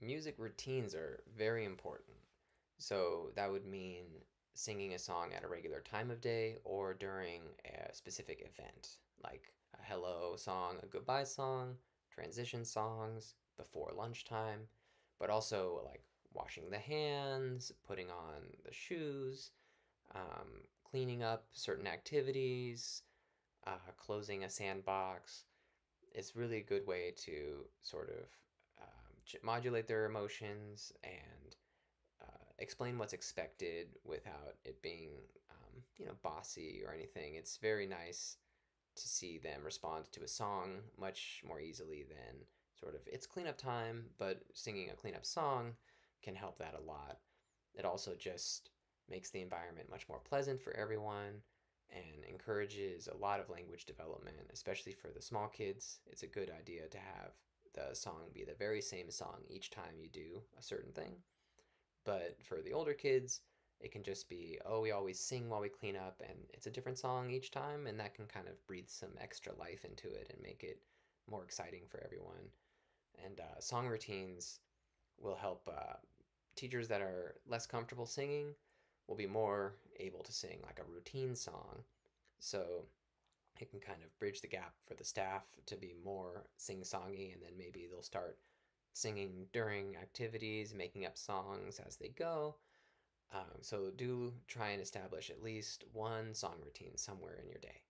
Music routines are very important. So that would mean singing a song at a regular time of day or during a specific event, like a hello song, a goodbye song, transition songs, before lunchtime, but also like washing the hands, putting on the shoes, um, cleaning up certain activities, uh, closing a sandbox. It's really a good way to sort of um, modulate their emotions and uh, explain what's expected without it being, um, you know, bossy or anything. It's very nice to see them respond to a song much more easily than sort of it's cleanup time, but singing a cleanup song can help that a lot. It also just makes the environment much more pleasant for everyone and encourages a lot of language development, especially for the small kids. It's a good idea to have the song be the very same song each time you do a certain thing. But for the older kids, it can just be, oh, we always sing while we clean up, and it's a different song each time, and that can kind of breathe some extra life into it and make it more exciting for everyone. And uh, song routines will help uh, teachers that are less comfortable singing will be more able to sing like a routine song. So it can kind of bridge the gap for the staff to be more sing-songy and then maybe they'll start singing during activities, making up songs as they go. Um, so do try and establish at least one song routine somewhere in your day.